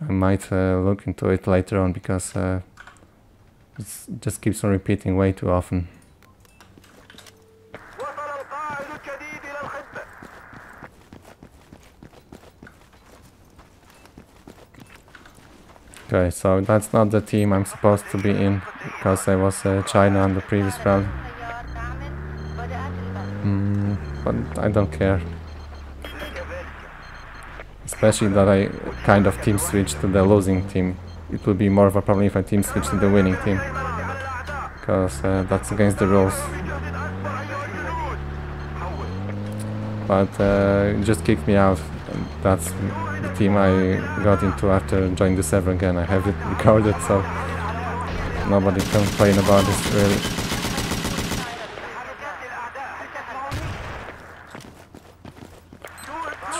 I might uh, look into it later on because uh, it just keeps on repeating way too often. Okay, so that's not the team I'm supposed to be in because I was uh, China on the previous round. Mm, but I don't care. Especially that I kind of team switched to the losing team. It would be more of a problem if I team switched to the winning team. Because uh, that's against the rules. But uh, just kicked me out. That's the team I got into after joining the server again. I have it recorded so nobody can complain about this really.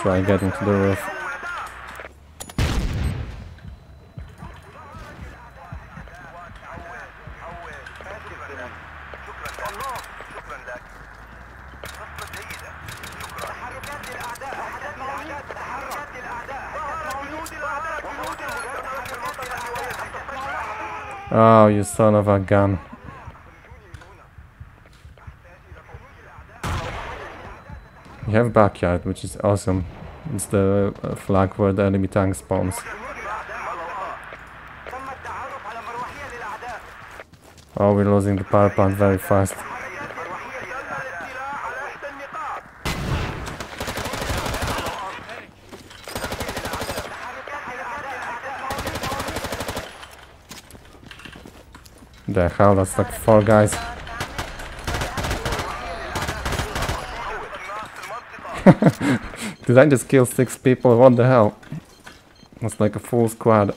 Try getting to the roof. Oh, you son of a gun. We have backyard, which is awesome. It's the uh, flag where the enemy tank spawns. Oh, we're losing the power plant very fast. The hell, that's like four guys. Did I just kill six people? What the hell? That's like a full squad.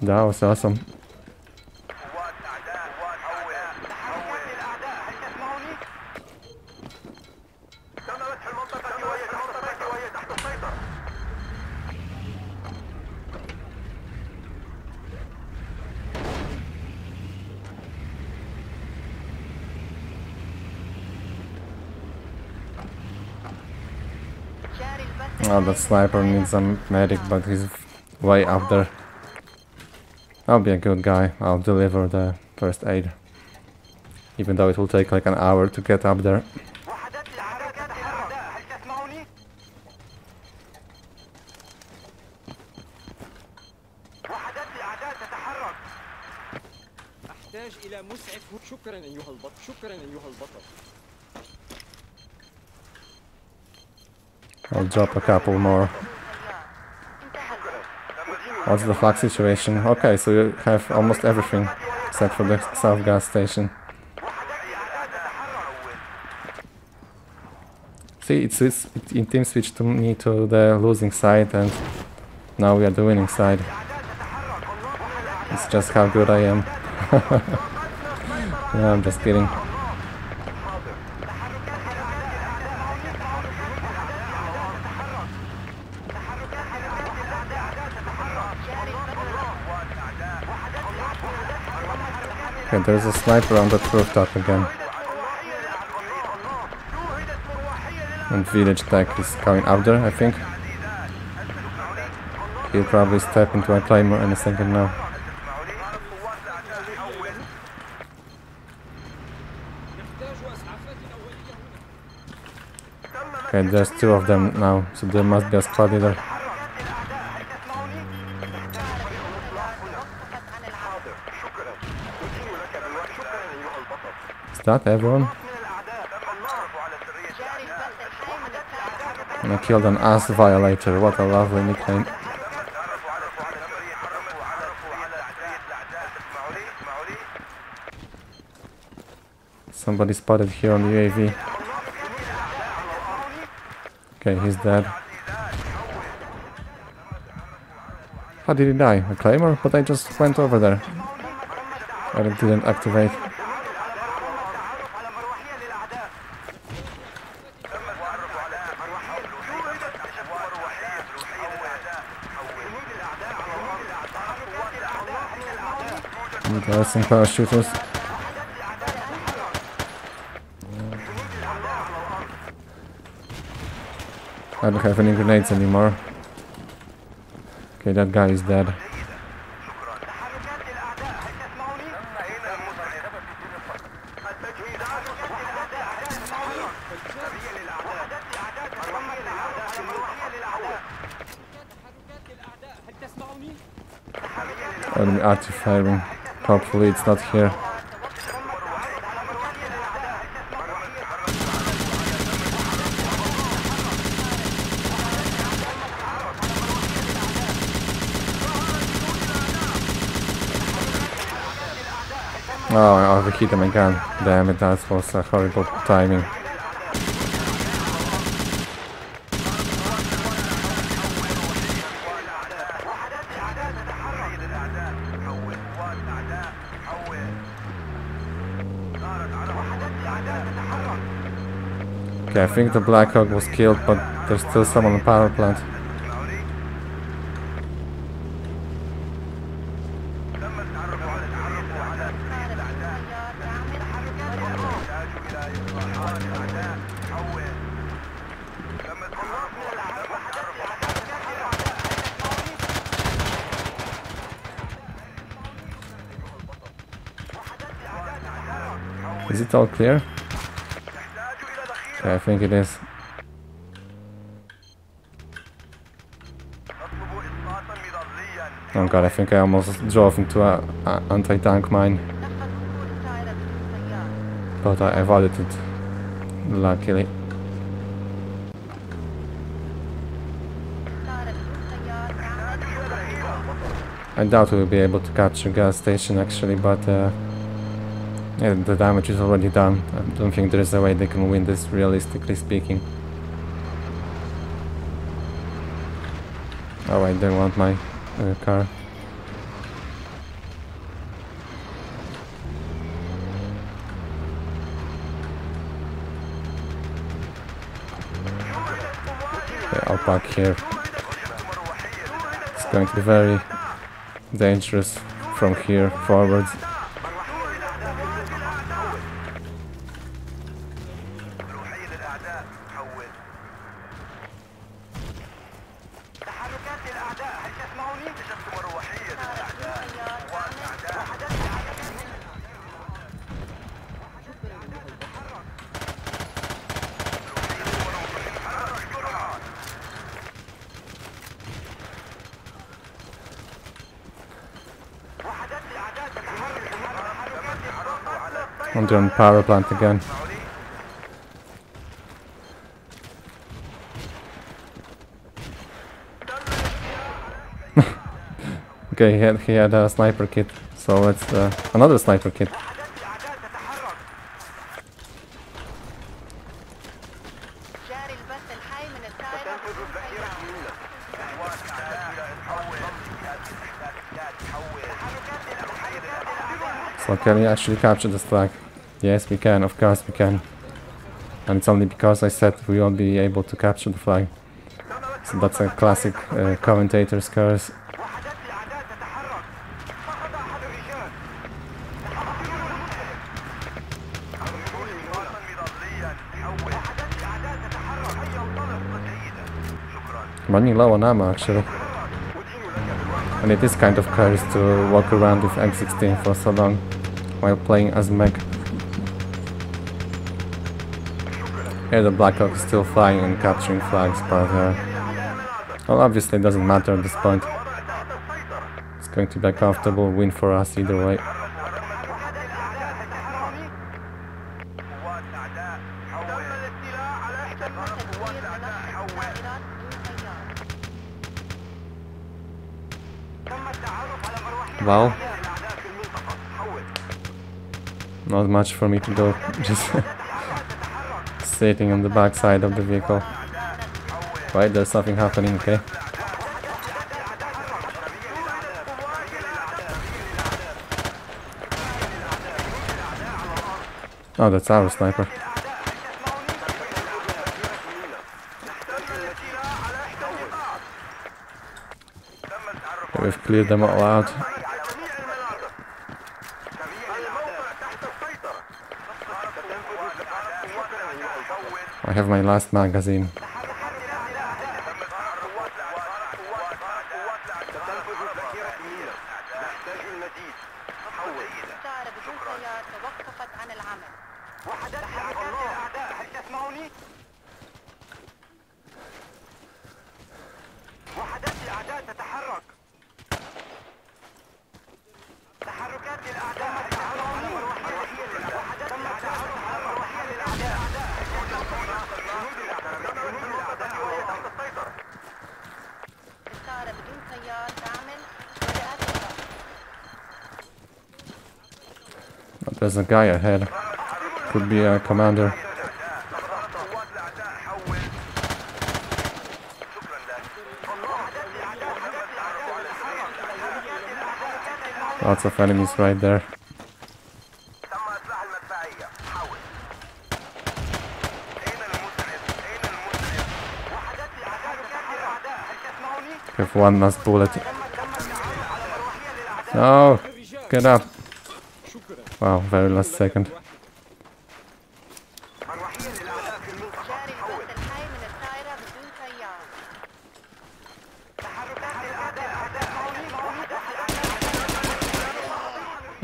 That was awesome. Oh, the sniper needs a medic, but he's way up there. I'll be a good guy. I'll deliver the first aid. Even though it will take like an hour to get up there. وحدات الحركات للأعداء هل تسمعوني؟ وحدات الأعداء تتحرك أحتاج إلى مسعف شكرا أيها البطل شكرا أيها البطل I'll drop a couple more. What's the flag situation? Okay, so you have almost everything except for the south gas station. See, it's, it's it, in team switch to me to the losing side, and now we are the winning side. It's just how good I am. no, I'm just kidding. Okay, there's a sniper on the rooftop again. And village tech is coming up there, I think. He'll probably step into a claymore in a second now. Okay, there's two of them now, so there must be a squad leader. that, everyone. And I killed an ass violator, what a lovely nickname. Somebody spotted here on the UAV. Okay, he's dead. How did he die? A claymore? But I just went over there. I didn't activate. Interesting parachuters. I don't have any grenades anymore. Okay, that guy is dead. Enemy active firing. Hopefully it's not here. Oh, I overheated my gun. Damn it, that was a horrible timing. Okay, I think the Black Hawk was killed, but there's still some on the power plant. Is it all clear? I think it is. Oh god, I think I almost drove into a, a anti-tank mine, but I avoided it, luckily. I doubt we'll be able to catch a gas station actually, but uh, yeah, the damage is already done. I don't think there is a way they can win this, realistically speaking. Oh wait, they want my uh, car. I'll park here. It's going to be very dangerous from here forwards. تحركات للأعداء هل تسمعوني؟ اكتشفت مروحية للأعداء On the power plant again. Okay, he had, he had a sniper kit, so let's... Uh, another sniper kit. So can we actually capture this flag? Yes, we can, of course we can. And it's only because I said we won't be able to capture the flag. So that's a classic uh, commentator's curse. Running low on ammo actually. And it is kind of cursed to walk around with M16 for so long while playing as MEC. Here the Black Hawk is still flying and capturing flags, but uh, well, obviously it doesn't matter at this point. It's going to be a comfortable win for us either way. Wow. Not much for me to do, just sitting on the back side of the vehicle. Right, there's something happening, okay. Oh, that's our sniper. We've cleared them all out. have my last magazine. تتحرك تحركات الأعداء There's a guy ahead. Could be a commander. Lots of enemies right there. have one last bullet. No! Get up! Wow, very last second.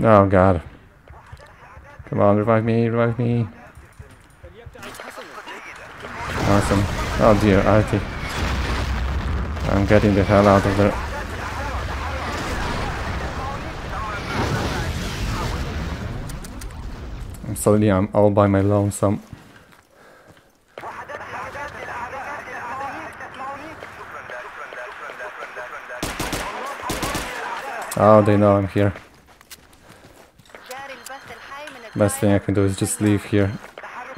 Oh god. Come on, revive me, revive me. Awesome. Oh dear, Artie. I'm getting the hell out of there. suddenly I'm all by my lonesome. Oh, they know I'm here. Best thing I can do is just leave here,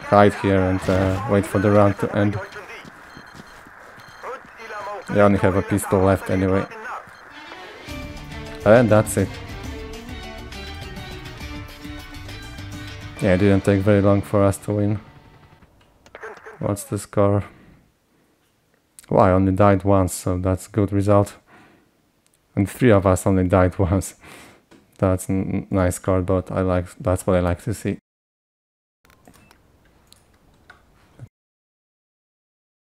hide here and uh, wait for the round to end. I only have a pistol left anyway. And that's it. Yeah, it didn't take very long for us to win. What's the score? Well, I only died once, so that's a good result. And three of us only died once. That's a nice score, but I like that's what I like to see.